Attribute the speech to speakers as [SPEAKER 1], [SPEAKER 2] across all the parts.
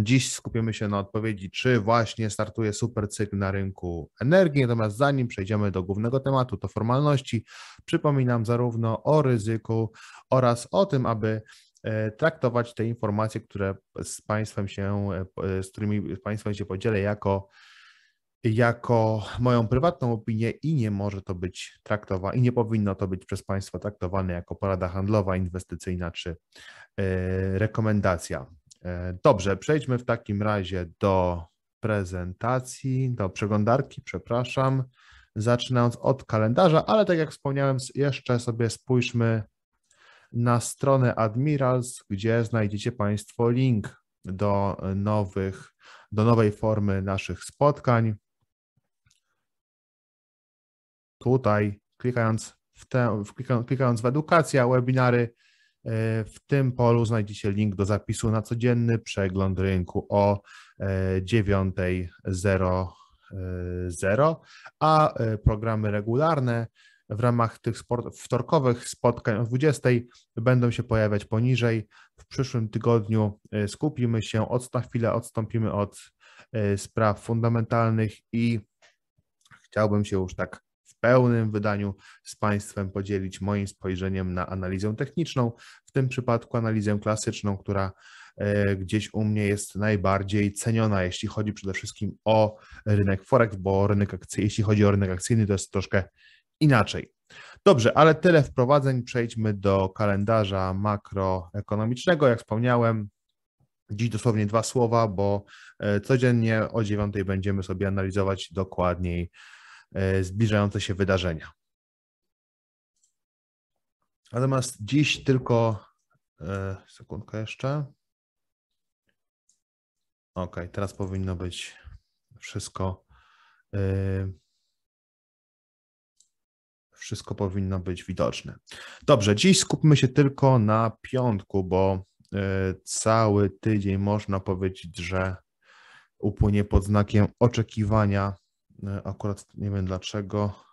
[SPEAKER 1] Dziś skupimy się na odpowiedzi, czy właśnie startuje super cykl na rynku energii. Natomiast zanim przejdziemy do głównego tematu, to formalności, przypominam zarówno o ryzyku oraz o tym, aby e, traktować te informacje, które z Państwem się, e, z którymi Państwem się podzielę jako jako moją prywatną opinię i nie może to być traktowane i nie powinno to być przez Państwa traktowane jako porada handlowa, inwestycyjna czy e, rekomendacja. E, dobrze, przejdźmy w takim razie do prezentacji, do przeglądarki, przepraszam, zaczynając od kalendarza, ale tak jak wspomniałem, jeszcze sobie spójrzmy na stronę Admirals, gdzie znajdziecie Państwo link do nowych, do nowej formy naszych spotkań. Tutaj klikając w, te, klikając w edukację, webinary, w tym polu znajdziecie link do zapisu na codzienny przegląd rynku o 9.00, e, a e, programy regularne w ramach tych sport, wtorkowych spotkań o 20 będą się pojawiać poniżej. W przyszłym tygodniu skupimy się, od, na chwilę odstąpimy od spraw fundamentalnych i chciałbym się już tak pełnym wydaniu z Państwem podzielić moim spojrzeniem na analizę techniczną, w tym przypadku analizę klasyczną, która e, gdzieś u mnie jest najbardziej ceniona, jeśli chodzi przede wszystkim o rynek Forex, bo rynek akcyjny, jeśli chodzi o rynek akcyjny, to jest troszkę inaczej. Dobrze, ale tyle wprowadzeń. Przejdźmy do kalendarza makroekonomicznego. Jak wspomniałem, dziś dosłownie dwa słowa, bo e, codziennie o dziewiątej będziemy sobie analizować dokładniej zbliżające się wydarzenia. Natomiast dziś tylko, e, sekundkę jeszcze. Ok, teraz powinno być wszystko, e, wszystko powinno być widoczne. Dobrze, dziś skupmy się tylko na piątku, bo cały tydzień można powiedzieć, że upłynie pod znakiem oczekiwania E, akurat nie wiem dlaczego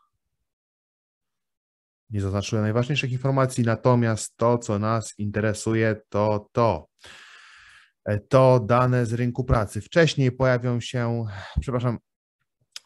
[SPEAKER 1] nie zaznaczyłem najważniejszych informacji, natomiast to, co nas interesuje, to to. E, to dane z rynku pracy. Wcześniej pojawią się, przepraszam,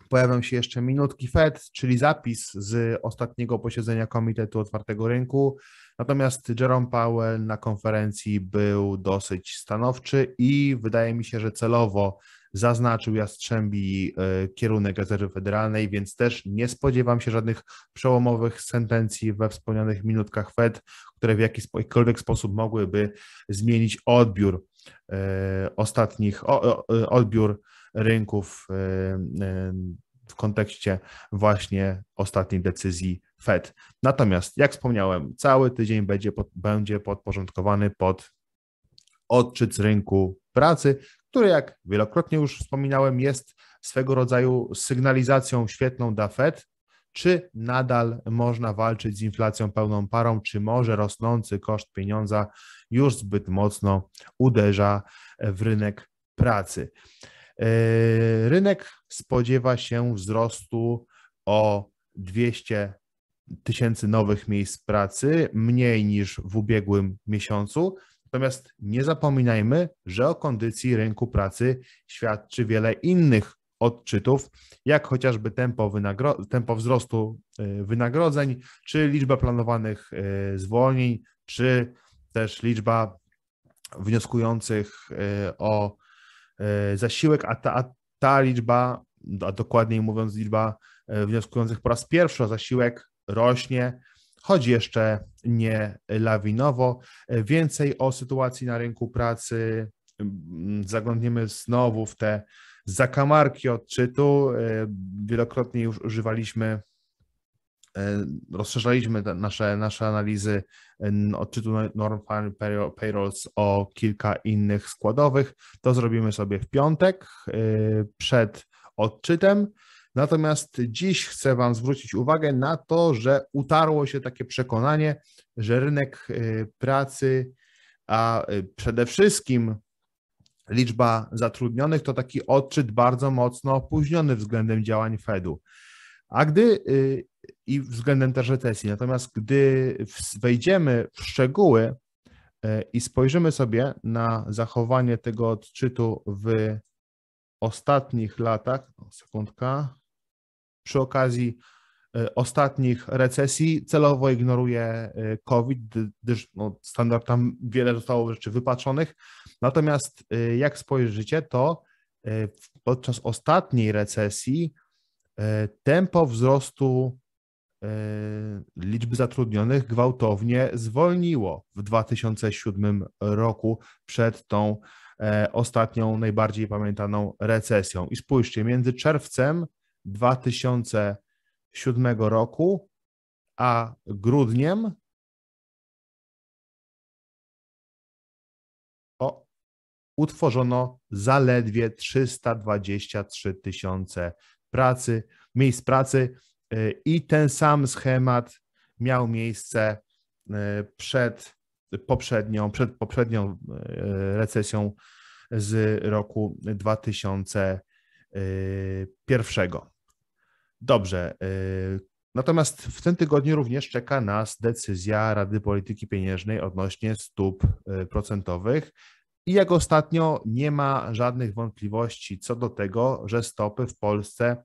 [SPEAKER 1] pojawią się jeszcze minutki Fed, czyli zapis z ostatniego posiedzenia Komitetu Otwartego Rynku. Natomiast Jerome Powell na konferencji był dosyć stanowczy i wydaje mi się, że celowo zaznaczył Jastrzębi e, kierunek rezerwy federalnej, więc też nie spodziewam się żadnych przełomowych sentencji we wspomnianych minutkach Fed, które w jakikolwiek sposób mogłyby zmienić odbiór e, ostatnich, odbiór rynków e, w kontekście właśnie ostatniej decyzji Fed. Natomiast, jak wspomniałem, cały tydzień będzie, pod, będzie podporządkowany pod odczyt rynku pracy, który, jak wielokrotnie już wspominałem, jest swego rodzaju sygnalizacją świetną dla Fed, czy nadal można walczyć z inflacją pełną parą, czy może rosnący koszt pieniądza już zbyt mocno uderza w rynek pracy. E, rynek spodziewa się wzrostu o 200 tysięcy nowych miejsc pracy, mniej niż w ubiegłym miesiącu. Natomiast nie zapominajmy, że o kondycji rynku pracy świadczy wiele innych odczytów, jak chociażby tempo, tempo wzrostu y, wynagrodzeń, czy liczba planowanych y, zwolnień, czy też liczba wnioskujących y, o zasiłek, a ta, a ta liczba, a dokładniej mówiąc, liczba wnioskujących po raz pierwszy o zasiłek rośnie choć jeszcze nie lawinowo. Więcej o sytuacji na rynku pracy mm, zaglądniemy znowu w te zakamarki odczytu. Wielokrotnie już używaliśmy, e, rozszerzaliśmy nasze, nasze analizy odczytu norm payrolls o kilka innych składowych. To zrobimy sobie w piątek e, przed odczytem. Natomiast dziś chcę Wam zwrócić uwagę na to, że utarło się takie przekonanie, że rynek y, pracy, a y, przede wszystkim liczba zatrudnionych to taki odczyt bardzo mocno opóźniony względem działań Fedu. A gdy y, i względem też recesji, natomiast gdy wejdziemy w szczegóły i spojrzymy sobie na zachowanie tego odczytu w ostatnich latach, sekundka, przy okazji e, ostatnich recesji celowo ignoruję e, COVID, gdyż no, standard tam wiele zostało rzeczy wypaczonych. Natomiast e, jak spojrzycie, to podczas ostatniej recesji tempo wzrostu liczby zatrudnionych gwałtownie zwolniło w 2007 roku przed tą ostatnią, najbardziej pamiętaną recesją. I spójrzcie, między czerwcem 2007 roku, a grudniem utworzono zaledwie 323 tysiące pracy, miejsc pracy y, i ten sam schemat miał miejsce y, przed poprzednią, przed poprzednią y, recesją z roku 2001. Dobrze. Y, natomiast w tym tygodniu również czeka nas decyzja Rady Polityki Pieniężnej odnośnie stóp y, procentowych. I jak ostatnio nie ma żadnych wątpliwości co do tego, że stopy w Polsce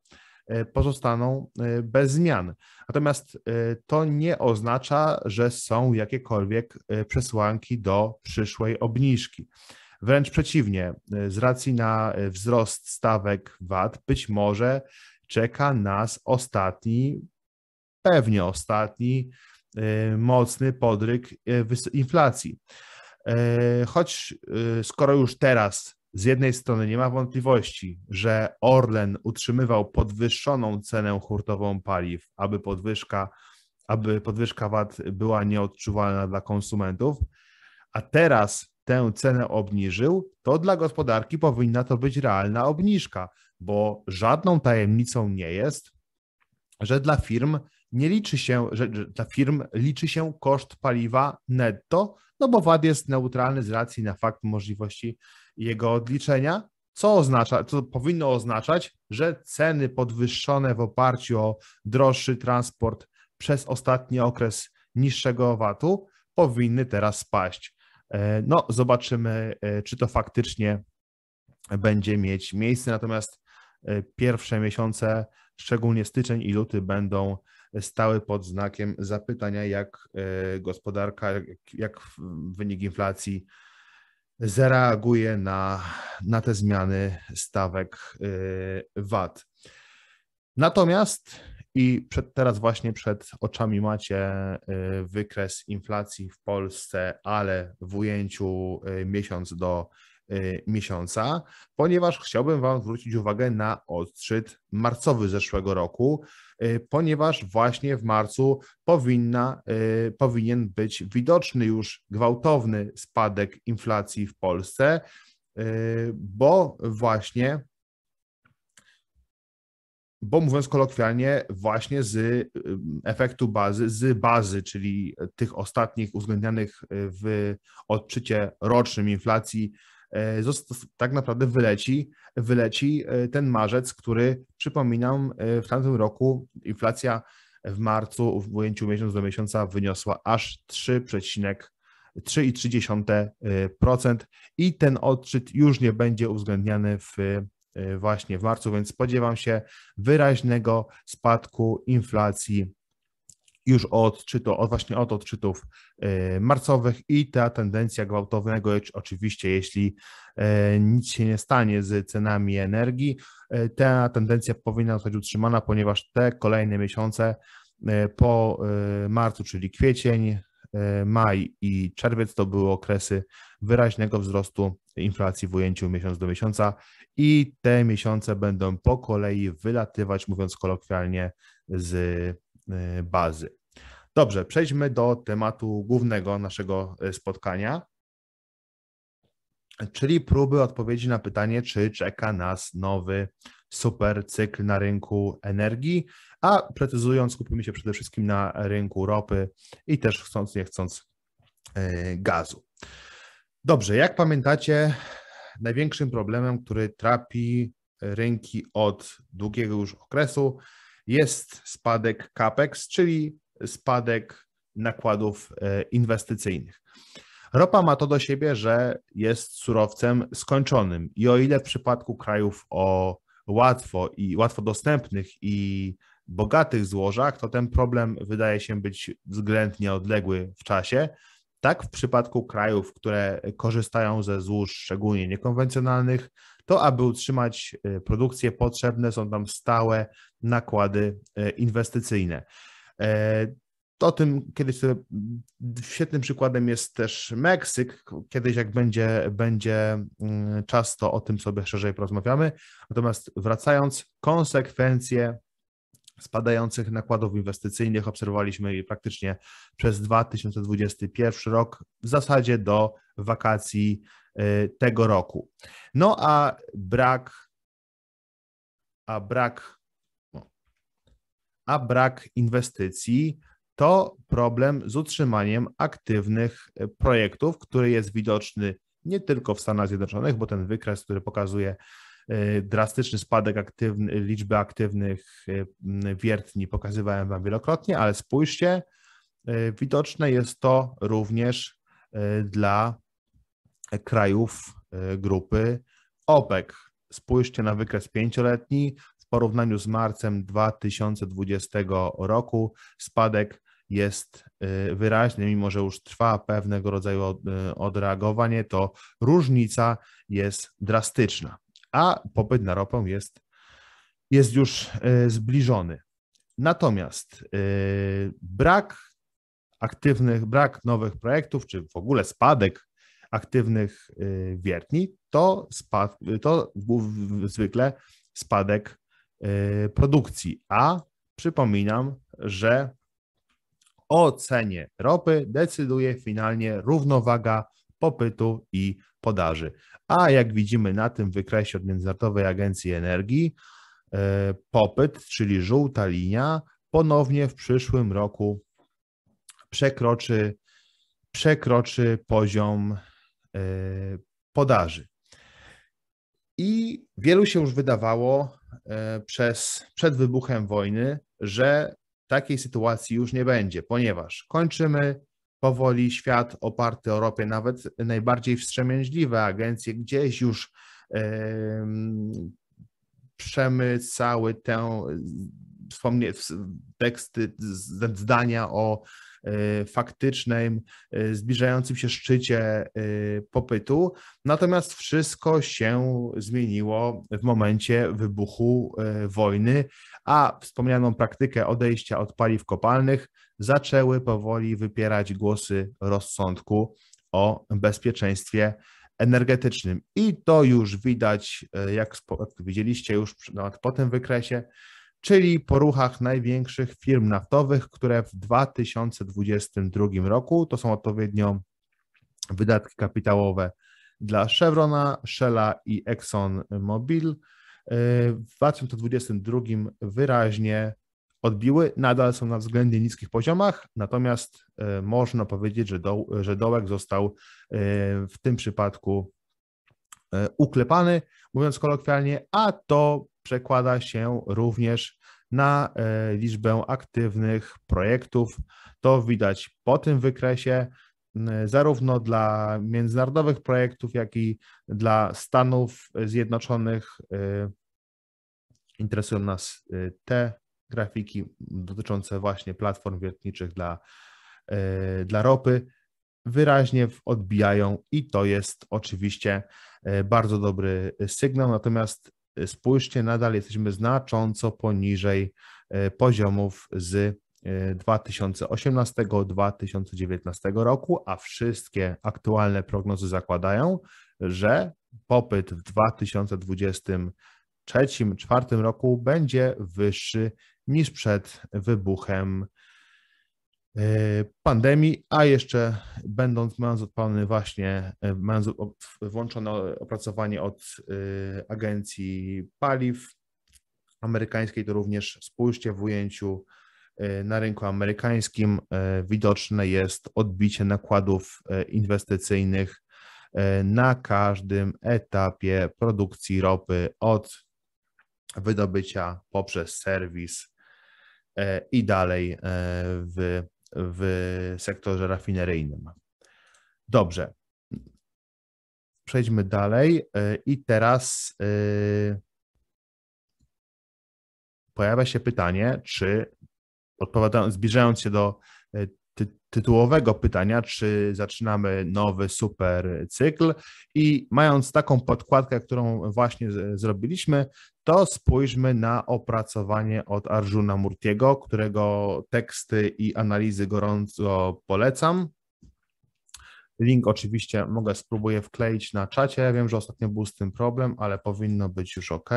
[SPEAKER 1] y, pozostaną bez zmian. Natomiast to nie oznacza, że są jakiekolwiek przesłanki do przyszłej obniżki. Wręcz przeciwnie, z racji na wzrost stawek VAT, być może czeka nas ostatni, pewnie ostatni y, mocny podryk y, inflacji. Y, choć skoro już teraz z jednej strony nie ma wątpliwości, że Orlen utrzymywał podwyższoną cenę hurtową paliw, aby podwyżka, aby podwyżka VAT była nieodczuwalna dla konsumentów, a teraz tę cenę obniżył, to dla gospodarki powinna to być realna obniżka, bo żadną tajemnicą nie jest, że dla firm nie liczy się, że, dla firm liczy się koszt paliwa netto, no bo VAT jest neutralny z racji na fakt możliwości jego odliczenia, co oznacza, co powinno oznaczać, że ceny podwyższone w oparciu o droższy transport przez ostatni okres niższego VAT-u powinny teraz spaść. E, no, zobaczymy, e, czy to faktycznie będzie mieć miejsce. Natomiast pierwsze miesiące, szczególnie styczeń i luty, będą stały pod znakiem zapytania, jak gospodarka, jak wynik inflacji zareaguje na, na te zmiany stawek VAT. Natomiast i przed, teraz właśnie przed oczami macie wykres inflacji w Polsce, ale w ujęciu miesiąc do miesiąca, ponieważ chciałbym Wam zwrócić uwagę na odczyt marcowy zeszłego roku, ponieważ właśnie w marcu powinna, powinien być widoczny już gwałtowny spadek inflacji w Polsce, bo właśnie bo mówiąc kolokwialnie, właśnie z y, efektu bazy, z bazy, czyli tych ostatnich uwzględnianych w odczycie rocznym inflacji, tak naprawdę wyleci, wyleci e, ten marzec, który przypominam, e, w tamtym roku inflacja w marcu w ujęciu miesiąc do miesiąca wyniosła aż 3,3% i ten odczyt już nie będzie uwzględniany w właśnie w marcu, więc spodziewam się wyraźnego spadku inflacji już od, czy to od, właśnie od odczytów y, marcowych i ta tendencja gwałtownego, oczywiście jeśli y, nic się nie stanie z cenami energii, ta tendencja powinna zostać utrzymana, ponieważ te kolejne miesiące po marcu, czyli kwiecień, maj i czerwiec to były okresy wyraźnego wzrostu inflacji w ujęciu miesiąc do miesiąca i te miesiące będą po kolei wylatywać, mówiąc kolokwialnie, z e, bazy. Dobrze, przejdźmy do tematu głównego naszego e, spotkania, czyli próby odpowiedzi na pytanie, czy czeka nas nowy super cykl na rynku energii, a precyzując, skupimy się przede wszystkim na rynku ropy i też chcąc nie chcąc e, gazu. Dobrze, jak pamiętacie, największym problemem, który trapi rynki od długiego już okresu, jest spadek capex, czyli spadek nakładów e, inwestycyjnych. Ropa ma to do siebie, że jest surowcem skończonym i o ile w przypadku krajów o łatwo i łatwo dostępnych i bogatych złożach, to ten problem wydaje się być względnie odległy w czasie. Tak w przypadku krajów, które korzystają ze złóż szczególnie niekonwencjonalnych, to aby utrzymać e, produkcję potrzebne są tam stałe nakłady e, inwestycyjne. E, o tym kiedyś sobie, świetnym przykładem jest też Meksyk. Kiedyś, jak będzie, będzie mm, czas, to o tym sobie szerzej porozmawiamy. Natomiast wracając, konsekwencje spadających nakładów inwestycyjnych obserwowaliśmy praktycznie przez 2021 rok, w zasadzie do wakacji tego roku. No a brak, a brak, a brak inwestycji to problem z utrzymaniem aktywnych e, projektów, który jest widoczny nie tylko w Stanach Zjednoczonych, bo ten wykres, który pokazuje e, drastyczny spadek aktywny, liczby aktywnych wiertni, pokazywałem Wam wielokrotnie, ale spójrzcie, widoczne jest to również dla krajów grupy OPEC. Spójrzcie na wykres pięcioletni. W porównaniu z marcem 2020 roku spadek jest y, wyraźny, mimo że już trwa pewnego rodzaju odreagowanie, to różnica jest drastyczna, a popyt na ropę jest, jest już zbliżony. Natomiast brak aktywnych, brak nowych projektów, czy w ogóle spadek aktywnych wiertni, to, spad, to zwykle spadek produkcji. A przypominam, że o cenie ropy decyduje finalnie równowaga popytu i podaży. A jak widzimy na tym wykresie od Międzynarodowej Agencji Energii, e, popyt, czyli żółta linia, ponownie w przyszłym roku przekroczy, przekroczy poziom podaży. I wielu się już wydawało e, przez, przed wybuchem wojny, że takiej sytuacji już nie będzie, ponieważ kończymy powoli świat oparty o ropie, nawet najbardziej wstrzemięźliwe agencje gdzieś już yy, przemycały tę teksty, zdania o faktycznym, y, zbliżającym się szczycie y, popytu. Natomiast wszystko się zmieniło w momencie wybuchu wojny, a wspomnianą praktykę odejścia od paliw kopalnych zaczęły powoli wypierać głosy rozsądku o bezpieczeństwie energetycznym. I to już widać, jak widzieliście już po tym wykresie, czyli po ruchach największych firm naftowych, które w 2022 roku to są odpowiednio wydatki kapitałowe dla Chevrona, Shella i ExxonMobil. W 2022 wyraźnie odbiły, nadal są na względnie niskich poziomach, natomiast e, można powiedzieć, że, że dołek został e, w tym przypadku uklepany, mówiąc kolokwialnie, a to przekłada się również na e, liczbę aktywnych projektów. To widać po tym wykresie, zarówno dla międzynarodowych projektów, jak i dla Stanów Zjednoczonych. E, interesują nas e, te grafiki dotyczące właśnie platform wiertniczych dla, dla ropy. Wyraźnie odbijają i to jest oczywiście bardzo dobry sygnał. Natomiast spójrzcie, nadal jesteśmy znacząco poniżej e, poziomów z 2018-2019 e, roku, a wszystkie aktualne prognozy zakładają, że popyt w 2023-2024 roku będzie wyższy niż przed wybuchem pandemii, a jeszcze będąc, mając odpalony właśnie, e, mając włączone opracowanie od e, agencji paliw amerykańskiej, to również spójrzcie w ujęciu na rynku amerykańskim. Widoczne jest odbicie nakładów inwestycyjnych na każdym etapie produkcji ropy od wydobycia poprzez serwis i dalej w w sektorze rafineryjnym. Dobrze. Przejdźmy dalej. I teraz pojawia się pytanie, czy odpowiadając, zbliżając się do ty, tytułowego pytania, czy zaczynamy nowy super cykl i mając taką podkładkę, którą właśnie zrobiliśmy, to spójrzmy na opracowanie od Arjuna Murtiego, którego teksty i analizy gorąco polecam. Link oczywiście mogę spróbuję wkleić na czacie. Ja wiem, że ostatnio był z tym problem, ale powinno być już ok.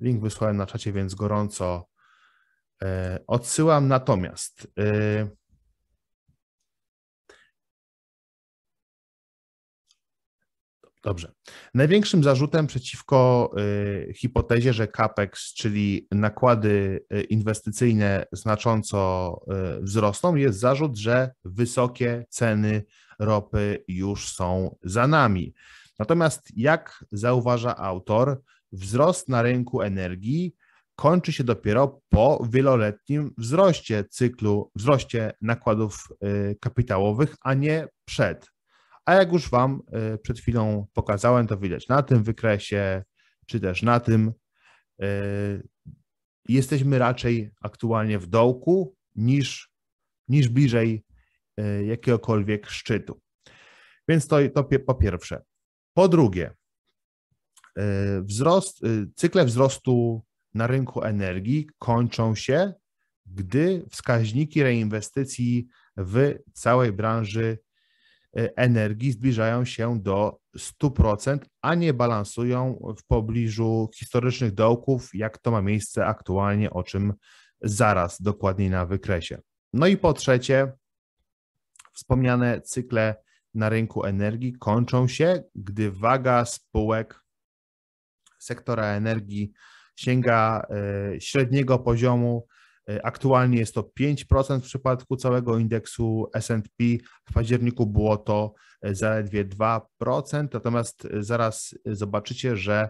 [SPEAKER 1] Link wysłałem na czacie, więc gorąco odsyłam. Natomiast e, Dobrze. Największym zarzutem przeciwko y, hipotezie, że CAPEX, czyli nakłady inwestycyjne znacząco wzrosną, jest zarzut, że wysokie ceny ropy już są za nami. Natomiast jak zauważa autor, wzrost na rynku energii kończy się dopiero po wieloletnim wzroście cyklu, wzroście nakładów kapitałowych, a nie przed. A jak już Wam e, przed chwilą pokazałem, to widać na tym wykresie, czy też na tym, e, jesteśmy raczej aktualnie w dołku niż, niż bliżej jakiegokolwiek szczytu. Więc to, to po pierwsze. Po drugie, wzrost, cykle wzrostu na rynku energii kończą się, gdy wskaźniki reinwestycji w całej branży Y, energii zbliżają się do 100%, a nie balansują w pobliżu historycznych dołków, jak to ma miejsce aktualnie, o czym zaraz dokładniej na wykresie. No i po trzecie, wspomniane cykle na rynku energii kończą się, gdy waga spółek sektora energii sięga y, średniego poziomu. E, aktualnie jest to 5% w przypadku całego indeksu SP. W październiku było to e, zaledwie 2%, natomiast e, zaraz zobaczycie, że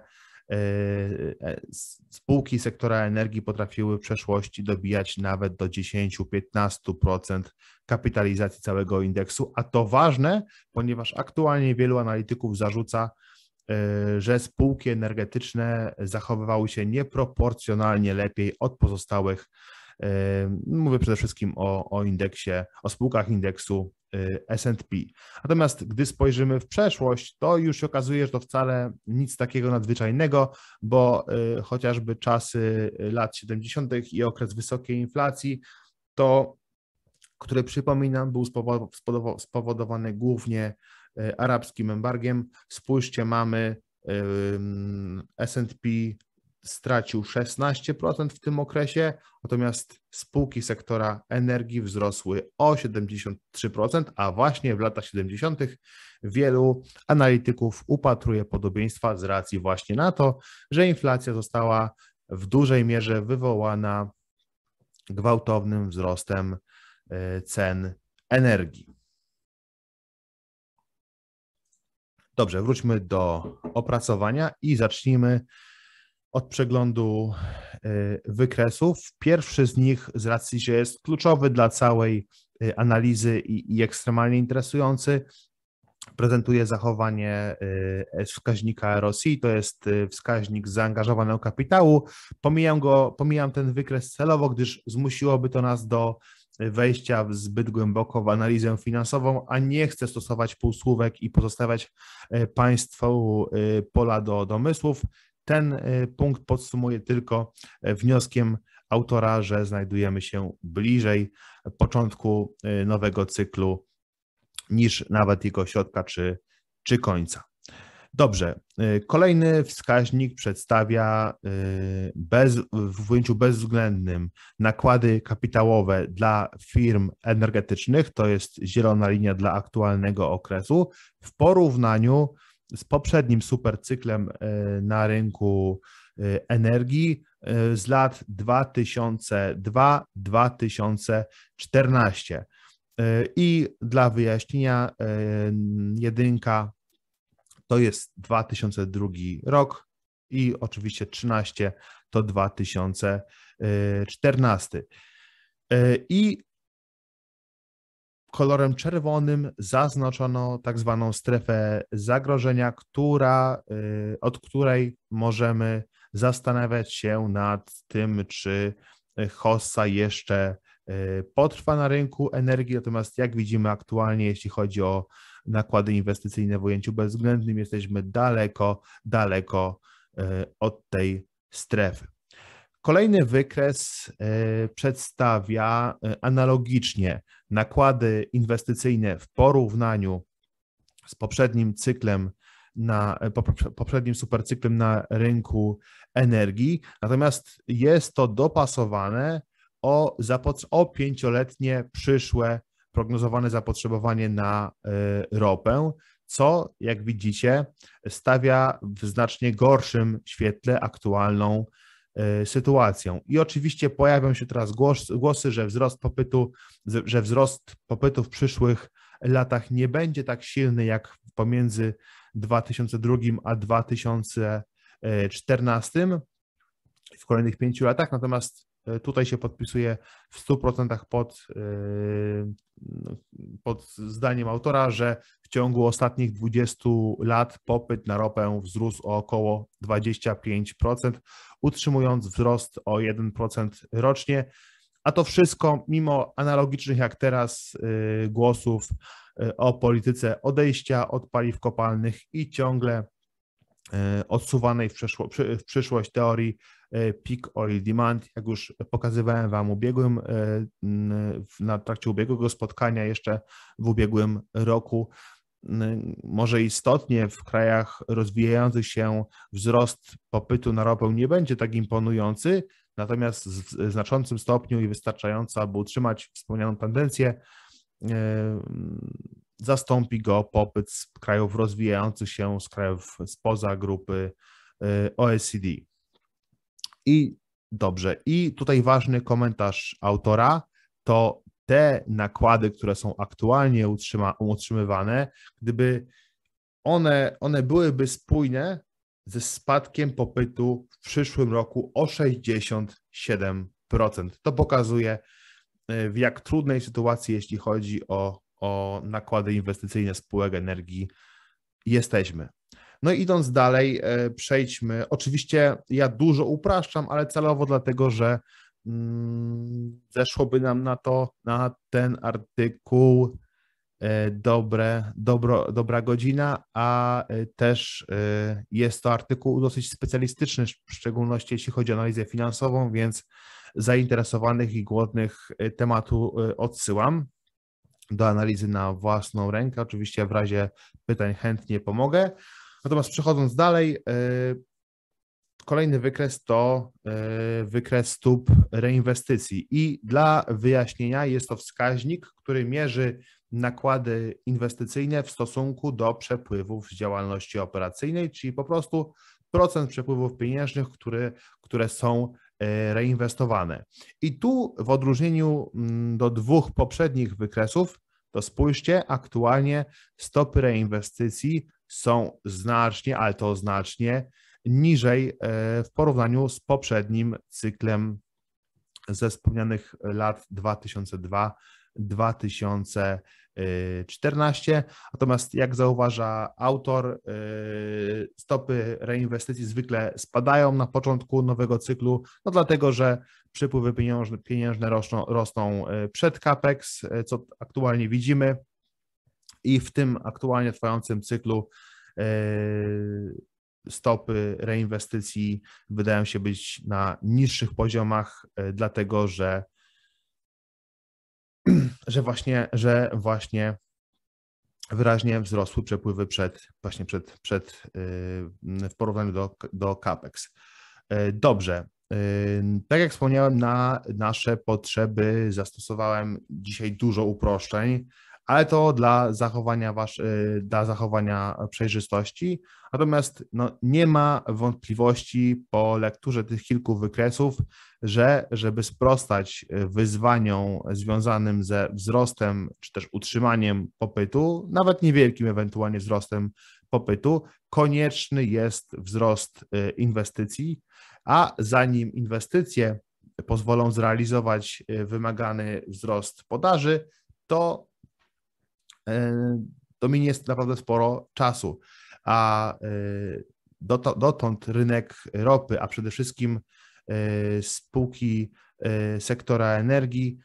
[SPEAKER 1] spółki sektora energii potrafiły w przeszłości dobijać nawet do 10-15% kapitalizacji całego indeksu, a to ważne, ponieważ aktualnie wielu analityków zarzuca, że spółki energetyczne zachowywały się nieproporcjonalnie lepiej od pozostałych Mówię przede wszystkim o, o indeksie, o spółkach indeksu y, SP. Natomiast gdy spojrzymy w przeszłość, to już się okazuje, że to wcale nic takiego nadzwyczajnego, bo chociażby czasy lat 70. i okres wysokiej inflacji, to który przypominam, był spowodowany głównie arabskim embargiem. Spójrzcie, mamy SP stracił 16% w tym okresie, natomiast spółki sektora energii wzrosły o 73%, a właśnie w latach 70. wielu analityków upatruje podobieństwa z racji właśnie na to, że inflacja została w dużej mierze wywołana gwałtownym wzrostem e, cen energii. Dobrze, wróćmy do opracowania i zacznijmy od przeglądu y, wykresów. Pierwszy z nich, z racji, że jest kluczowy dla całej y, analizy i, i ekstremalnie interesujący, prezentuje zachowanie y, wskaźnika ROSI, to jest wskaźnik zaangażowanego kapitału. Pomijam, go, pomijam ten wykres celowo, gdyż zmusiłoby to nas do wejścia zbyt głęboko w analizę finansową, a nie chcę stosować półsłówek i pozostawiać Państwu pola do domysłów. Ten y, punkt podsumuję tylko wnioskiem autora, że znajdujemy się bliżej początku nowego cyklu niż nawet jego środka czy, czy końca. Dobrze, kolejny wskaźnik przedstawia bez, w ujęciu bezwzględnym nakłady kapitałowe dla firm energetycznych, to jest zielona linia dla aktualnego okresu, w porównaniu z poprzednim supercyklem e, na rynku energii z lat 2002-2014. I dla wyjaśnienia, jedynka to jest 2002 rok i oczywiście 13 to 2014. I kolorem czerwonym zaznaczono tak zwaną strefę zagrożenia, która, od której możemy zastanawiać się nad tym, czy Hossa jeszcze potrwa na rynku energii, natomiast jak widzimy aktualnie, jeśli chodzi o nakłady inwestycyjne w ujęciu bezwzględnym, jesteśmy daleko, daleko od tej strefy. Kolejny wykres e, przedstawia e, analogicznie nakłady inwestycyjne w porównaniu z poprzednim cyklem na e, poprzednim supercyklem na rynku energii, natomiast jest to dopasowane o, o pięcioletnie przyszłe prognozowane zapotrzebowanie na ropę, co jak widzicie stawia w znacznie gorszym świetle aktualną E, sytuacją. I oczywiście pojawią się teraz głos, głosy, że wzrost popytu, że wzrost popytu w przyszłych latach nie będzie tak silny jak pomiędzy 2002 a 2014 w kolejnych pięciu latach, natomiast E, tutaj się podpisuje w 100% pod, e, pod zdaniem autora, że w ciągu ostatnich 20 lat popyt na ropę wzrósł o około 25%, utrzymując wzrost o 1% rocznie. A to wszystko mimo analogicznych jak teraz e, głosów o polityce odejścia od paliw kopalnych i ciągle odsuwanej w, przeszło, w przyszłość teorii E, peak oil demand, jak już pokazywałem Wam ubiegłym, e, na trakcie ubiegłego spotkania jeszcze w ubiegłym roku, może istotnie w krajach rozwijających się wzrost popytu na ropę nie będzie tak imponujący, natomiast w znaczącym stopniu i wystarczająco, aby utrzymać wspomnianą tendencję, e, zastąpi go popyt z krajów rozwijających się, z krajów spoza grupy OECD. I dobrze. I tutaj ważny komentarz autora to te nakłady, które są aktualnie utrzyma, utrzymywane, gdyby one, one byłyby spójne ze spadkiem popytu w przyszłym roku o 67%. To pokazuje, e, w jak trudnej sytuacji, jeśli chodzi o, o nakłady inwestycyjne spółek energii, jesteśmy. No i idąc dalej, e, przejdźmy. Oczywiście ja dużo upraszczam, ale celowo dlatego, że mm, zeszłoby nam na to, na ten artykuł e, dobre, dobro, dobra godzina, a e, też jest to artykuł dosyć specjalistyczny, w szczególności jeśli chodzi o analizę finansową, więc zainteresowanych i głodnych tematu odsyłam do analizy na własną rękę. Oczywiście w razie pytań chętnie pomogę. Natomiast przechodząc dalej, e, kolejny wykres to e, wykres stóp reinwestycji. I dla wyjaśnienia jest to wskaźnik, który mierzy nakłady inwestycyjne w stosunku do przepływów z działalności operacyjnej, czyli po prostu procent przepływów pieniężnych, które, które są reinwestowane. I tu w odróżnieniu mm, do dwóch poprzednich wykresów, to spójrzcie, aktualnie stopy reinwestycji są znacznie, ale to znacznie niżej e, w porównaniu z poprzednim cyklem ze wspomnianych lat 2002 2014. Natomiast jak zauważa autor, e, stopy reinwestycji zwykle spadają na początku nowego cyklu, no dlatego, że przepływy pieniężne, pieniężne rosną, rosną e, przed CAPEX, co aktualnie widzimy i w tym aktualnie trwającym cyklu stopy reinwestycji wydają się być na niższych poziomach, dlatego że, że właśnie, że właśnie wyraźnie wzrosły przepływy przed, właśnie przed, przed e, w porównaniu do, do CAPEX. Dobrze. Tak jak wspomniałem, na nasze potrzeby zastosowałem dzisiaj dużo uproszczeń ale to dla zachowania, wasz, y, dla zachowania przejrzystości. Natomiast no, nie ma wątpliwości po lekturze tych kilku wykresów, że żeby sprostać wyzwaniom związanym ze wzrostem czy też utrzymaniem popytu, nawet niewielkim ewentualnie wzrostem popytu, konieczny jest wzrost y, inwestycji, a zanim inwestycje pozwolą zrealizować y, wymagany wzrost podaży, to to minie naprawdę sporo czasu, a dotąd rynek ropy, a przede wszystkim spółki sektora energii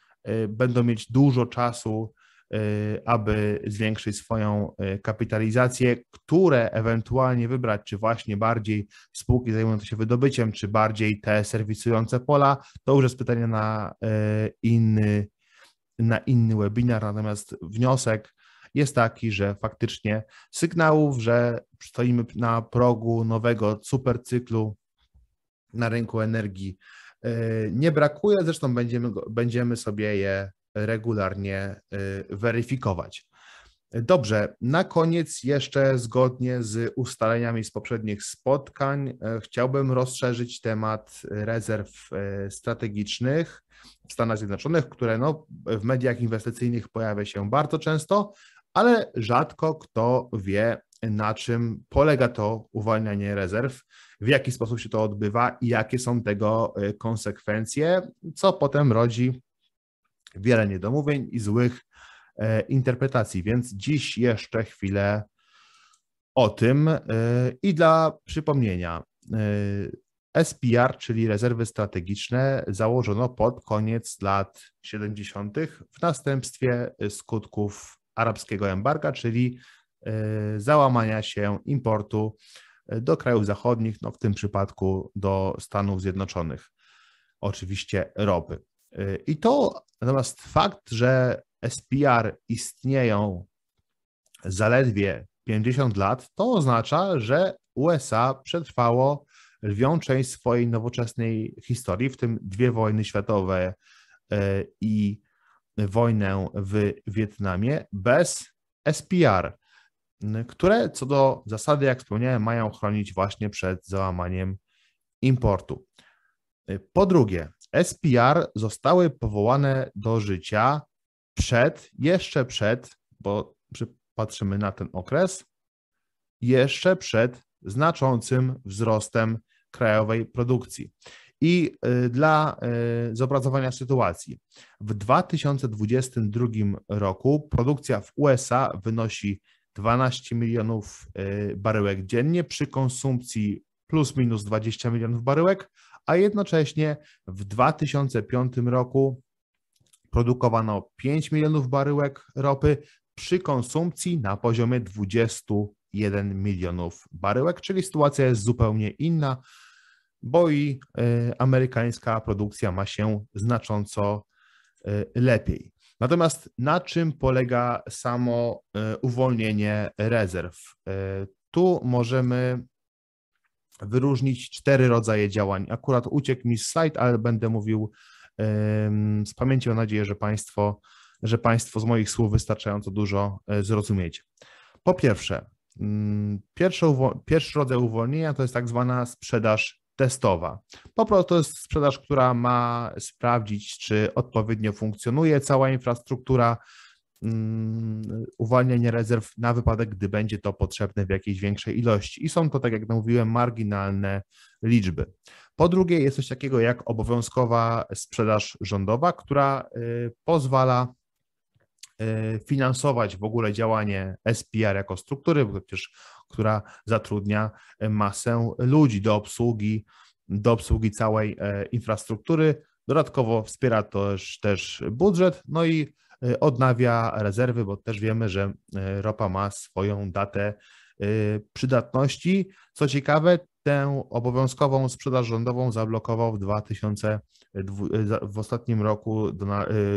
[SPEAKER 1] będą mieć dużo czasu aby zwiększyć swoją kapitalizację, które ewentualnie wybrać, czy właśnie bardziej spółki zajmujące się wydobyciem, czy bardziej te serwisujące pola, to już jest pytanie na inny, na inny webinar, natomiast wniosek jest taki, że faktycznie sygnałów, że stoimy na progu nowego supercyklu na rynku energii nie brakuje, zresztą będziemy, będziemy sobie je regularnie y, weryfikować. Dobrze, na koniec jeszcze zgodnie z ustaleniami z poprzednich spotkań e, chciałbym rozszerzyć temat rezerw e, strategicznych w Stanach Zjednoczonych, które no, w mediach inwestycyjnych pojawia się bardzo często, ale rzadko kto wie, na czym polega to uwalnianie rezerw, w jaki sposób się to odbywa i jakie są tego e, konsekwencje, co potem rodzi wiele niedomówień i złych e, interpretacji, więc dziś jeszcze chwilę o tym. E, I dla przypomnienia, SPR, czyli rezerwy strategiczne, założono pod koniec lat 70. w następstwie skutków arabskiego embarga, czyli załamania się importu do krajów zachodnich, no w tym przypadku do Stanów Zjednoczonych, oczywiście ropy. I to natomiast fakt, że SPR istnieją zaledwie 50 lat, to oznacza, że USA przetrwało lwią część swojej nowoczesnej historii, w tym dwie wojny światowe e, i wojnę w Wietnamie, bez SPR, które co do zasady, jak wspomniałem, mają chronić właśnie przed załamaniem importu. Po drugie, SPR zostały powołane do życia przed, jeszcze przed, bo patrzymy na ten okres, jeszcze przed znaczącym wzrostem krajowej produkcji. I y, dla y, zobrazowania sytuacji, w 2022 roku produkcja w USA wynosi 12 milionów y, baryłek dziennie przy konsumpcji plus minus 20 milionów baryłek, a jednocześnie w 2005 roku produkowano 5 milionów baryłek ropy przy konsumpcji na poziomie 21 milionów baryłek, czyli sytuacja jest zupełnie inna, bo i e, amerykańska produkcja ma się znacząco e, lepiej. Natomiast na czym polega samo e, uwolnienie rezerw? Tu możemy wyróżnić cztery rodzaje działań. Akurat uciekł mi slajd, ale będę mówił z pamięci. Mam nadzieję, że Państwo, że Państwo z moich słów wystarczająco dużo zrozumiecie. Po pierwsze, mm, pierwszy, pierwszy rodzaj uwolnienia to jest tak zwana sprzedaż testowa. Po prostu to jest sprzedaż, która ma sprawdzić, czy odpowiednio funkcjonuje cała infrastruktura, Mm, uwalnianie rezerw na wypadek, gdy będzie to potrzebne w jakiejś większej ilości. I są to, tak jak mówiłem, marginalne liczby. Po drugie, jest coś takiego jak obowiązkowa sprzedaż rządowa, która y, pozwala y, finansować w ogóle działanie SPR jako struktury, przecież która zatrudnia masę ludzi do obsługi, do obsługi całej e, infrastruktury. Dodatkowo wspiera to też, też budżet, no i Y, odnawia rezerwy, bo też wiemy, że ropa ma swoją datę przydatności. Co ciekawe, tę obowiązkową sprzedaż rządową zablokował w 2000 w ostatnim roku,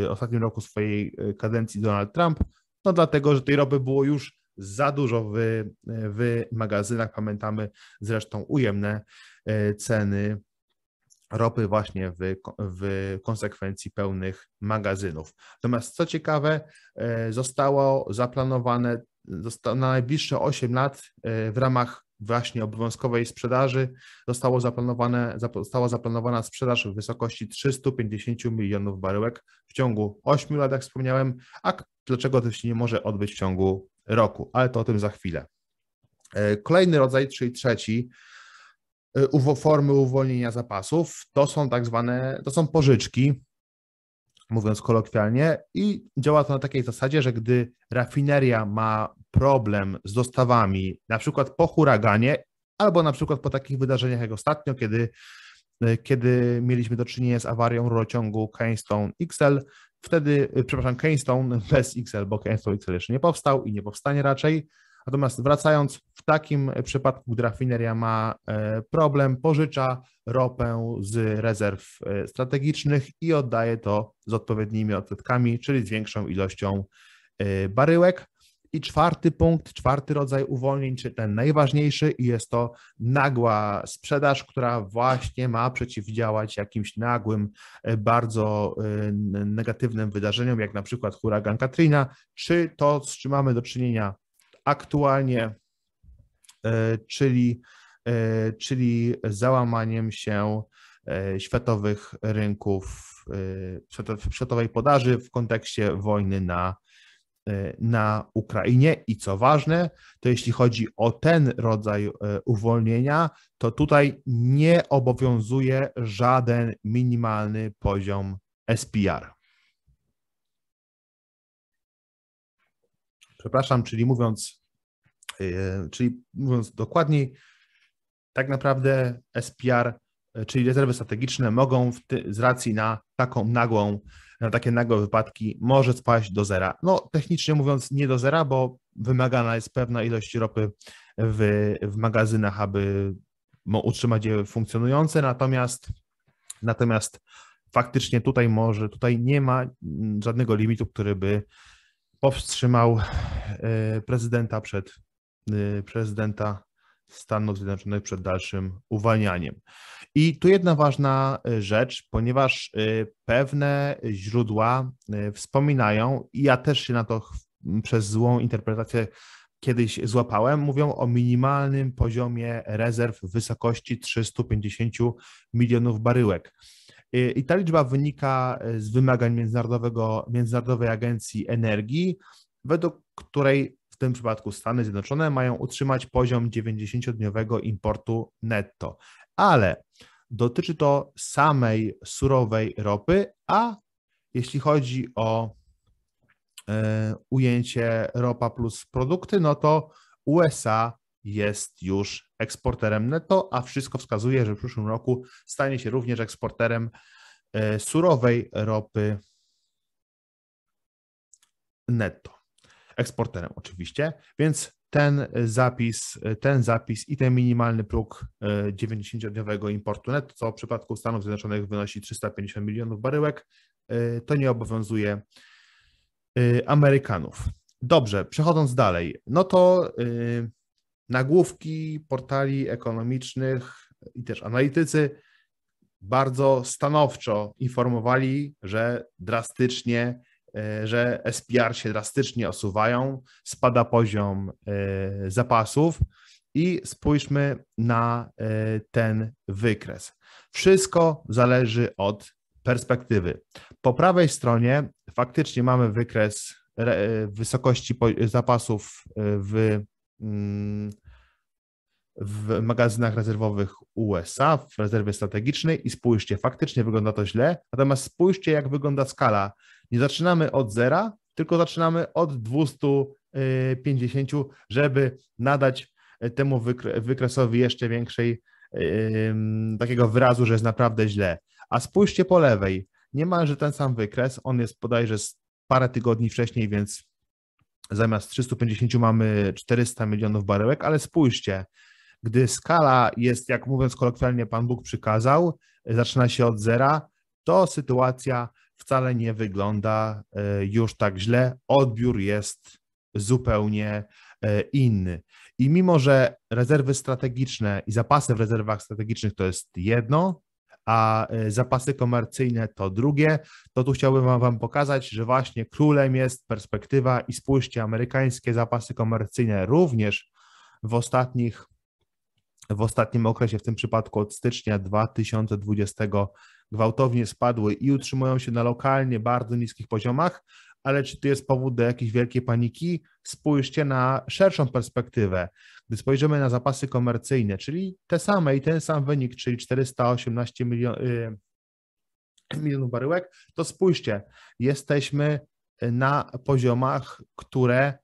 [SPEAKER 1] ostatnim roku swojej kadencji Donald Trump, no dlatego, że tej ropy było już za dużo w, w magazynach. Pamiętamy zresztą ujemne ceny ropy właśnie w, w konsekwencji pełnych magazynów. Natomiast co ciekawe, e, zostało zaplanowane na najbliższe 8 lat e, w ramach właśnie obowiązkowej sprzedaży zostało zaplanowane, została zaplanowana sprzedaż w wysokości 350 milionów baryłek w ciągu 8 lat, jak wspomniałem, a dlaczego to się nie może odbyć w ciągu roku, ale to o tym za chwilę. E, kolejny rodzaj, czyli trzeci, Y, formy uwolnienia zapasów to są tak zwane, to są pożyczki, mówiąc kolokwialnie, i działa to na takiej zasadzie, że gdy rafineria ma problem z dostawami, na przykład po huraganie, albo na przykład po takich wydarzeniach jak ostatnio, kiedy, kiedy mieliśmy do czynienia z awarią rurociągu Keystone XL, wtedy, przepraszam, Keystone bez XL, bo Keystone XL jeszcze nie powstał i nie powstanie raczej, Natomiast wracając, w takim przypadku, gdy rafineria ma e, problem, pożycza ropę z rezerw e, strategicznych i oddaje to z odpowiednimi odsetkami, czyli z większą ilością e, baryłek. I czwarty punkt, czwarty rodzaj uwolnień, czy ten najważniejszy, i jest to nagła sprzedaż, która właśnie ma przeciwdziałać jakimś nagłym, bardzo negatywnym wydarzeniom, jak na przykład huragan Katrina, czy to, z czym mamy do czynienia aktualnie, e, czyli, e, czyli załamaniem się e, światowych rynków, światowej podaży w kontekście wojny na, na Ukrainie. I co ważne, to jeśli chodzi o ten rodzaj uwolnienia, to tutaj nie obowiązuje żaden minimalny poziom SPR. przepraszam, czyli mówiąc, e, czyli mówiąc dokładniej, tak naprawdę SPR, czyli rezerwy strategiczne, mogą z racji na taką nagłą, na takie nagłe wypadki, może spaść do zera. No, technicznie mówiąc, nie do zera, bo wymagana jest pewna ilość ropy w, w magazynach, aby utrzymać je funkcjonujące, natomiast, natomiast faktycznie tutaj może, tutaj nie ma żadnego limitu, który by powstrzymał e, prezydenta przed e, prezydenta Stanów Zjednoczonych przed dalszym uwalnianiem. I tu jedna ważna e, rzecz, ponieważ pewne źródła wspominają, i ja też się na to przez złą interpretację kiedyś złapałem, mówią o minimalnym poziomie rezerw w wysokości 350 milionów baryłek. I ta liczba wynika e, z wymagań Międzynarodowego, Międzynarodowej Agencji Energii, według której tym przypadku Stany Zjednoczone mają utrzymać poziom 90-dniowego importu netto. Ale dotyczy to samej surowej ropy, a jeśli chodzi o e, ujęcie ropa plus produkty, no to USA jest już eksporterem netto, a wszystko wskazuje, że w przyszłym roku stanie się również eksporterem e, surowej ropy netto. Eksporterem oczywiście, więc ten zapis, ten zapis i ten minimalny próg 90-dniowego e, importu netto, co w przypadku Stanów Zjednoczonych wynosi 350 milionów baryłek, e, to nie obowiązuje Amerykanów. Dobrze, przechodząc dalej, no to nagłówki portali ekonomicznych i też analitycy bardzo stanowczo informowali, że drastycznie, e, że SPR się drastycznie osuwają, spada poziom e, zapasów i spójrzmy na e, ten wykres. Wszystko zależy od perspektywy. Po prawej stronie faktycznie mamy wykres wysokości zapasów w mm, w magazynach rezerwowych USA, w rezerwie strategicznej i spójrzcie, faktycznie wygląda to źle, natomiast spójrzcie, jak wygląda skala. Nie zaczynamy od zera, tylko zaczynamy od 250, żeby nadać temu wykresowi jeszcze większej takiego wyrazu, że jest naprawdę źle. A spójrzcie po lewej, niemalże ten sam wykres, on jest bodajże parę tygodni wcześniej, więc zamiast 350 mamy 400 milionów baryłek, ale spójrzcie, gdy skala jest, jak mówiąc kolokwialnie, Pan Bóg przykazał, zaczyna się od zera, to sytuacja wcale nie wygląda e, już tak źle. Odbiór jest zupełnie e, inny. I mimo, że rezerwy strategiczne i zapasy w rezerwach strategicznych to jest jedno, a e, zapasy komercyjne to drugie, to tu chciałbym wam, wam pokazać, że właśnie królem jest perspektywa i spójrzcie, amerykańskie zapasy komercyjne również w ostatnich w ostatnim okresie, w tym przypadku od stycznia 2020, gwałtownie spadły i utrzymują się na lokalnie bardzo niskich poziomach, ale czy to jest powód do jakiejś wielkiej paniki? Spójrzcie na szerszą perspektywę. Gdy spojrzymy na zapasy komercyjne, czyli te same i ten sam wynik, czyli 418 milionów, milionów baryłek, to spójrzcie, jesteśmy na poziomach, które,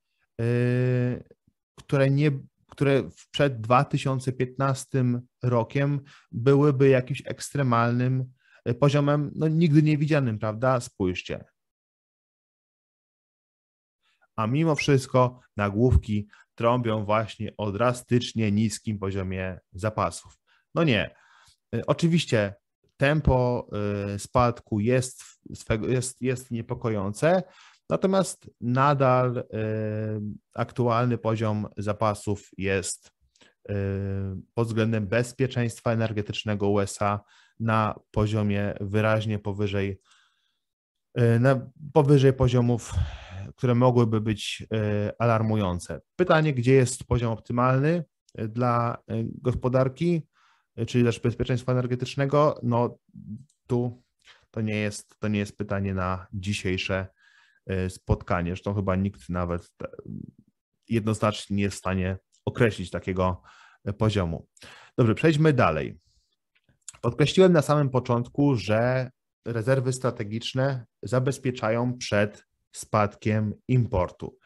[SPEAKER 1] które, nie, które przed 2015 rokiem byłyby jakimś ekstremalnym poziomem, no nigdy nie widzianym, prawda? Spójrzcie. A mimo wszystko nagłówki trąbią właśnie o drastycznie niskim poziomie zapasów. No nie. Oczywiście tempo y, spadku jest, jest, jest niepokojące, natomiast nadal y, aktualny poziom zapasów jest y, pod względem bezpieczeństwa energetycznego USA na poziomie wyraźnie powyżej, na powyżej poziomów, które mogłyby być alarmujące. Pytanie, gdzie jest poziom optymalny dla gospodarki? czyli też bezpieczeństwa energetycznego, no tu to nie jest, to nie jest pytanie na dzisiejsze e, spotkanie. Zresztą chyba nikt nawet jednoznacznie nie jest w stanie określić takiego e, poziomu. Dobrze, przejdźmy dalej. Podkreśliłem na samym początku, że rezerwy strategiczne zabezpieczają przed spadkiem importu.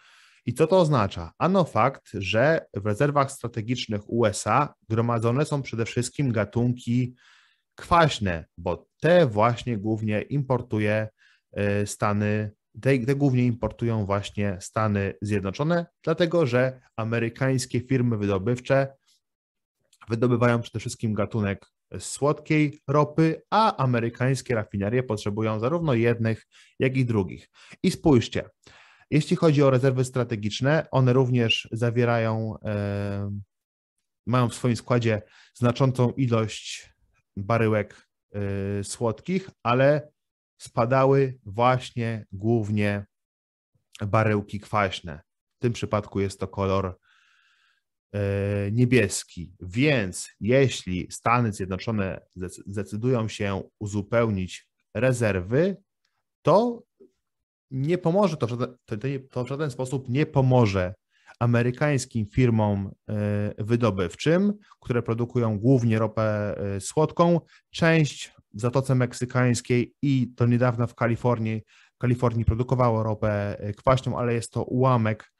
[SPEAKER 1] I co to oznacza? Ano fakt, że w rezerwach strategicznych USA gromadzone są przede wszystkim gatunki kwaśne, bo te właśnie głównie importuje e, Stany, te, te głównie importują właśnie Stany Zjednoczone, dlatego że amerykańskie firmy wydobywcze wydobywają przede wszystkim gatunek słodkiej ropy, a amerykańskie rafinerie potrzebują zarówno jednych, jak i drugich. I spójrzcie, jeśli chodzi o rezerwy strategiczne, one również zawierają, e, mają w swoim składzie znaczącą ilość baryłek e, słodkich, ale spadały właśnie głównie baryłki kwaśne. W tym przypadku jest to kolor niebieski. Więc jeśli Stany Zjednoczone zdecydują się uzupełnić rezerwy, to nie pomoże to to, w żaden sposób nie pomoże amerykańskim firmom e, wydobywczym, które produkują głównie ropę e, słodką. Część w Zatoce Meksykańskiej i do niedawna w Kalifornii, Kalifornii produkowało ropę e, kwaśną, ale jest to ułamek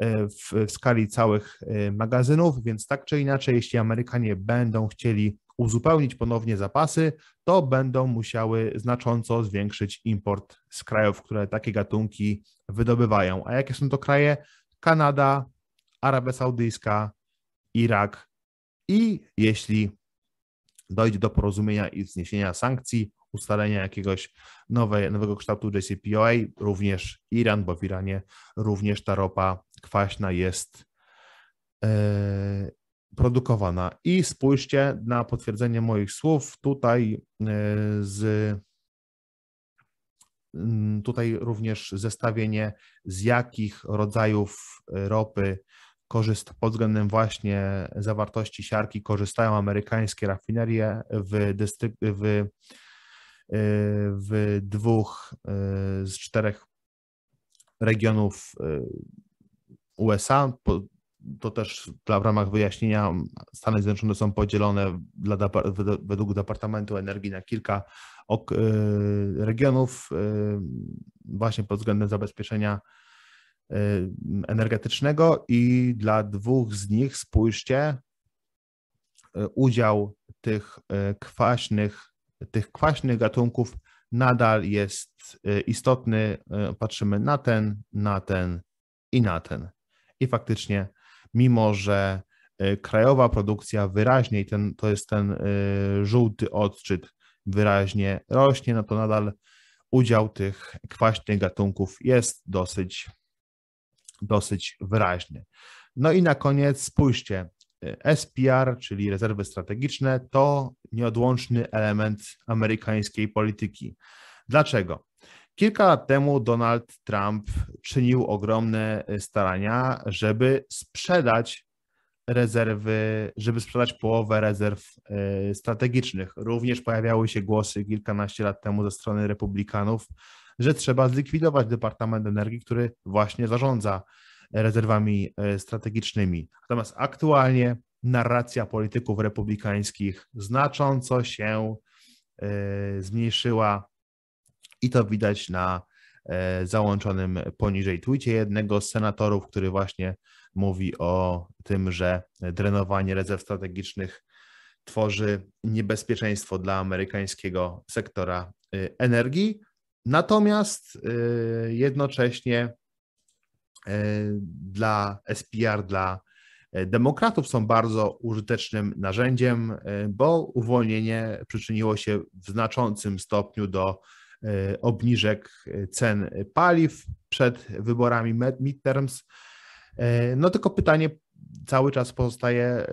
[SPEAKER 1] w, w skali całych magazynów, więc tak czy inaczej, jeśli Amerykanie będą chcieli uzupełnić ponownie zapasy, to będą musiały znacząco zwiększyć import z krajów, które takie gatunki wydobywają. A jakie są to kraje? Kanada, Arabia Saudyjska, Irak i jeśli dojdzie do porozumienia i zniesienia sankcji, ustalenia jakiegoś nowe, nowego kształtu JCPOA, również Iran, bo w Iranie również ta ropa kwaśna jest e, produkowana. I spójrzcie na potwierdzenie moich słów. Tutaj e, z mm, tutaj również zestawienie z jakich rodzajów ropy korzyst pod względem właśnie zawartości siarki korzystają amerykańskie rafinerie w, dystryk, w, e, w dwóch z czterech regionów USA to też dla, w ramach wyjaśnienia Stany Zjednoczone są podzielone dla, według Departamentu Energii na kilka ok, y, regionów y, właśnie pod względem zabezpieczenia y, energetycznego i dla dwóch z nich spójrzcie udział tych kwaśnych, tych kwaśnych gatunków nadal jest istotny. Patrzymy na ten, na ten i na ten. I faktycznie mimo że e, krajowa produkcja wyraźnie, i ten, to jest ten e, żółty odczyt, wyraźnie rośnie, no to nadal udział tych kwaśnych gatunków jest dosyć, dosyć wyraźny. No i na koniec spójrzcie, e, SPR, czyli rezerwy strategiczne, to nieodłączny element amerykańskiej polityki. Dlaczego? Kilka lat temu Donald Trump czynił ogromne y, starania, żeby sprzedać rezerwy, żeby sprzedać połowę rezerw y, strategicznych. Również pojawiały się głosy kilkanaście lat temu ze strony republikanów, że trzeba zlikwidować Departament Energii, który właśnie zarządza rezerwami y, strategicznymi. Natomiast aktualnie narracja polityków republikańskich znacząco się zmniejszyła i to widać na załączonym poniżej tweetie jednego z senatorów, który właśnie mówi o tym, że drenowanie rezerw strategicznych tworzy niebezpieczeństwo dla amerykańskiego sektora energii. Natomiast jednocześnie dla SPR, dla demokratów są bardzo użytecznym narzędziem, bo uwolnienie przyczyniło się w znaczącym stopniu do obniżek cen paliw przed wyborami midterms. No tylko pytanie cały czas pozostaje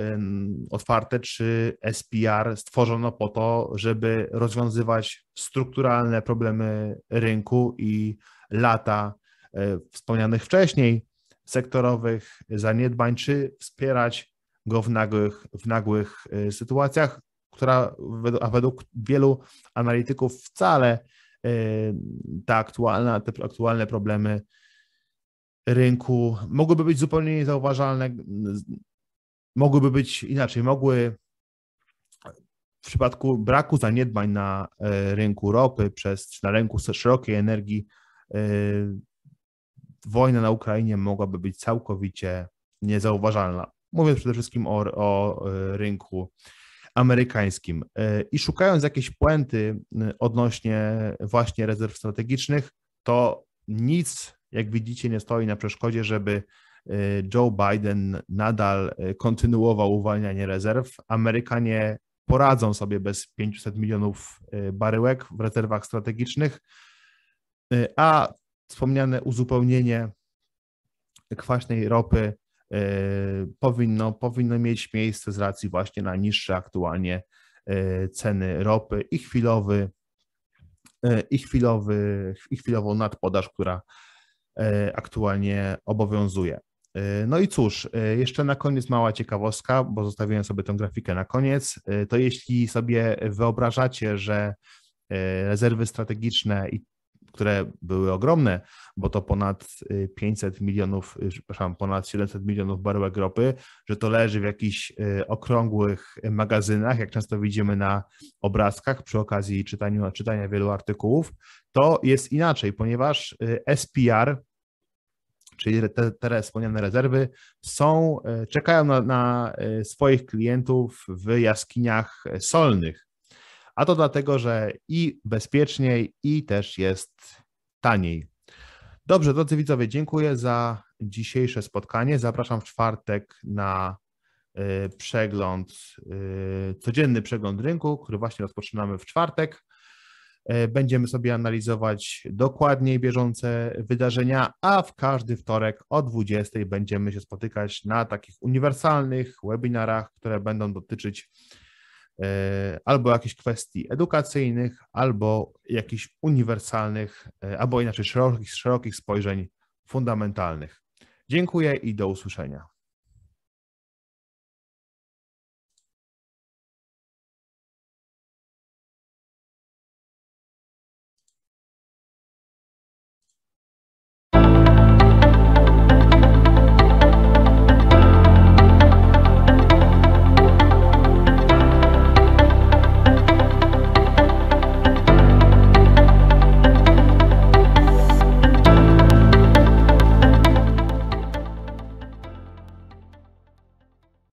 [SPEAKER 1] otwarte, czy SPR stworzono po to, żeby rozwiązywać strukturalne problemy rynku i lata e, wspomnianych wcześniej sektorowych zaniedbań, czy wspierać go w nagłych, w nagłych e, sytuacjach, która, a według wielu analityków wcale e, ta aktualna, te aktualne problemy rynku mogłyby być zupełnie niezauważalne, mogłyby być inaczej, mogły w przypadku braku zaniedbań na e, rynku ropy przez, na rynku szerokiej energii, e, wojna na Ukrainie mogłaby być całkowicie niezauważalna. Mówię przede wszystkim o, o e, rynku amerykańskim. I szukając jakiejś puenty odnośnie właśnie rezerw strategicznych, to nic jak widzicie, nie stoi na przeszkodzie, żeby e, Joe Biden nadal e, kontynuował uwalnianie rezerw. Amerykanie poradzą sobie bez 500 milionów e, baryłek w rezerwach strategicznych, a wspomniane uzupełnienie kwaśnej ropy powinno, powinno mieć miejsce z racji właśnie na niższe aktualnie ceny ropy i chwilowy, i chwilowy, i chwilową nadpodaż, która E, aktualnie obowiązuje. E, no i cóż, e, jeszcze na koniec mała ciekawostka, bo zostawiłem sobie tę grafikę na koniec. To jeśli sobie wyobrażacie, że rezerwy strategiczne, które były ogromne, bo to ponad 500 milionów, przepraszam, ponad 700 milionów baryłek ropy, że to leży w jakichś okrągłych magazynach, jak często widzimy na obrazkach przy okazji czytania, czytania wielu artykułów, to jest inaczej, ponieważ y, SPR, czyli te, te wspomniane rezerwy, są, y, czekają na, na y, swoich klientów w jaskiniach solnych. A to dlatego, że i bezpieczniej, i też jest taniej. Dobrze, drodzy widzowie, dziękuję za dzisiejsze spotkanie. Zapraszam w czwartek na przegląd, codzienny przegląd rynku, który właśnie rozpoczynamy w czwartek. E, będziemy sobie analizować dokładniej bieżące wydarzenia, a w każdy wtorek o 20 będziemy się spotykać na takich uniwersalnych webinarach, które będą dotyczyć albo jakichś kwestii edukacyjnych, albo jakichś uniwersalnych, e, albo inaczej szerokich, szerokich spojrzeń fundamentalnych. Dziękuję i do usłyszenia.